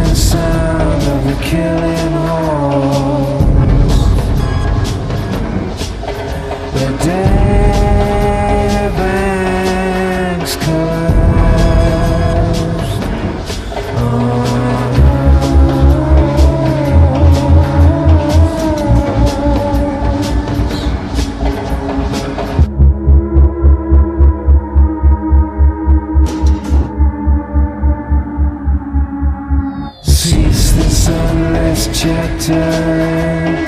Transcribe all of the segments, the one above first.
Amazing sound of the killing horse. The day Cease this endless chattering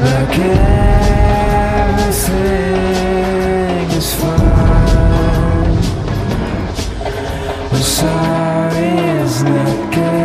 Like everything is fine. But sorry is not good